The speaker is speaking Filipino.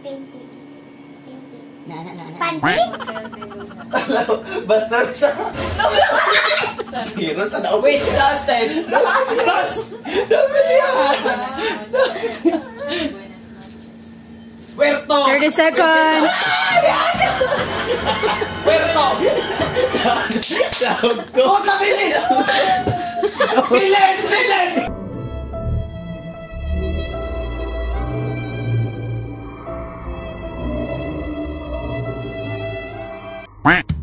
Painting. Painting. Na, na, na, na. Panty? Basta sa... Zero sa daw. Wait, last test. Plus! Dami siya! Puerto. 30 seconds. Puerto. Tawag ko. Puta, bilis! Bilis! Bilis! Quack.